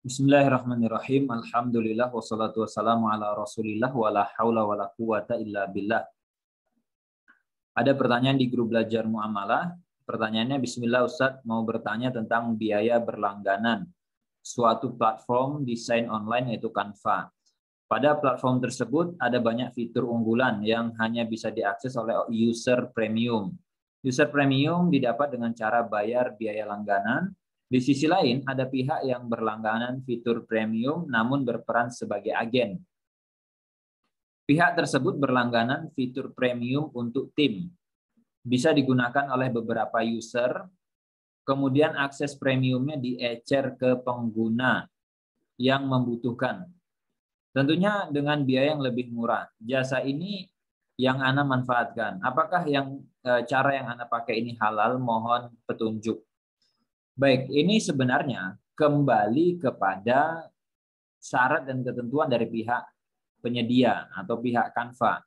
Bismillahirrahmanirrahim. Alhamdulillah wassalatu wassalamu ala Rasulillah wala haula wala quwata illa billah. Ada pertanyaan di grup belajar muamalah. Pertanyaannya Bismillah Ustaz mau bertanya tentang biaya berlangganan suatu platform desain online yaitu Canva. Pada platform tersebut ada banyak fitur unggulan yang hanya bisa diakses oleh user premium. User premium didapat dengan cara bayar biaya langganan di sisi lain, ada pihak yang berlangganan fitur premium namun berperan sebagai agen. Pihak tersebut berlangganan fitur premium untuk tim. Bisa digunakan oleh beberapa user, kemudian akses premiumnya diecer ke pengguna yang membutuhkan. Tentunya dengan biaya yang lebih murah. Jasa ini yang Anda manfaatkan. Apakah yang eh, cara yang Anda pakai ini halal? Mohon petunjuk. Baik, ini sebenarnya kembali kepada syarat dan ketentuan dari pihak penyedia atau pihak Canva.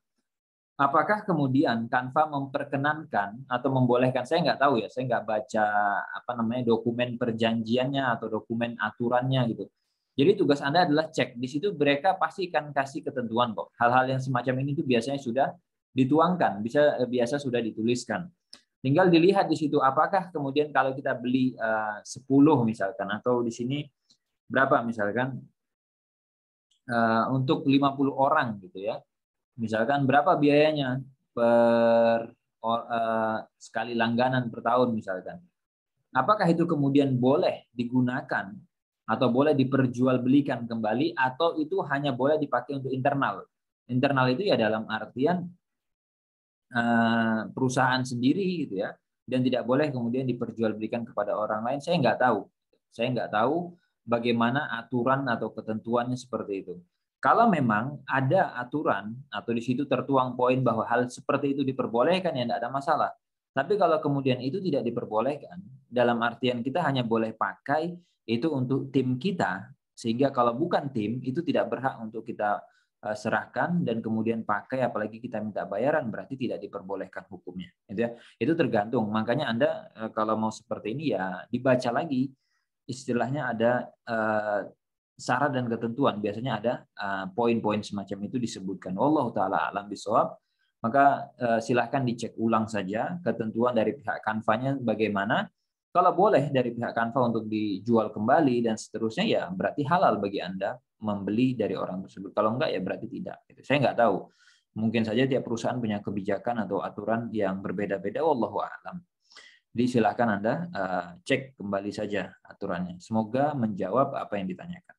Apakah kemudian Canva memperkenankan atau membolehkan? Saya nggak tahu ya, saya nggak baca apa namanya dokumen perjanjiannya atau dokumen aturannya gitu. Jadi tugas Anda adalah cek di situ mereka pasti akan kasih ketentuan kok. Hal-hal yang semacam ini itu biasanya sudah dituangkan, bisa biasa sudah dituliskan. Tinggal dilihat di situ apakah kemudian kalau kita beli uh, 10 misalkan atau di sini berapa misalkan uh, untuk 50 orang gitu ya. Misalkan berapa biayanya per uh, sekali langganan per tahun misalkan. Apakah itu kemudian boleh digunakan atau boleh diperjualbelikan kembali atau itu hanya boleh dipakai untuk internal? Internal itu ya dalam artian Eh, perusahaan sendiri gitu ya dan tidak boleh kemudian diperjualbelikan kepada orang lain. Saya nggak tahu. Saya nggak tahu bagaimana aturan atau ketentuannya seperti itu. Kalau memang ada aturan atau di situ tertuang poin bahwa hal seperti itu diperbolehkan ya tidak ada masalah. Tapi kalau kemudian itu tidak diperbolehkan dalam artian kita hanya boleh pakai itu untuk tim kita sehingga kalau bukan tim itu tidak berhak untuk kita Eh, serahkan dan kemudian pakai apalagi kita minta bayaran berarti tidak diperbolehkan hukumnya gitu ya. Itu tergantung. Makanya anda eh, kalau mau seperti ini ya dibaca lagi. Istilahnya ada uh, syarat dan ketentuan. Biasanya ada poin-poin semacam itu disebutkan. Allah taala alam bisawab maka silahkan dicek ulang saja ketentuan dari pihak kanvanya bagaimana. Kalau boleh dari pihak Canva untuk dijual kembali dan seterusnya ya berarti halal bagi Anda membeli dari orang tersebut. Kalau enggak ya berarti tidak. Gitu. Saya enggak tahu. Mungkin saja tiap perusahaan punya kebijakan atau aturan yang berbeda-beda. Wallahu a'lam. Jadi silakan Anda uh, cek kembali saja aturannya. Semoga menjawab apa yang ditanyakan.